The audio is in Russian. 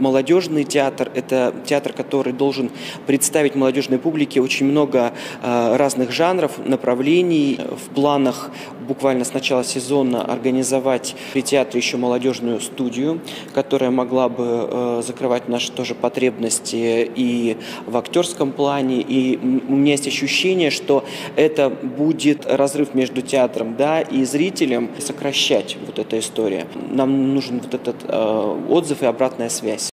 Молодежный театр – это театр, который должен представить молодежной публике очень много а, разных жанров, направлений. В планах буквально с начала сезона организовать при театре еще молодежную студию, которая могла бы а, закрывать наши тоже потребности и в актерском плане. И у меня есть ощущение, что это будет разрыв между театром да, и зрителем, сокращать вот эта история. Нам нужен вот этот а, отзыв и обратная связь.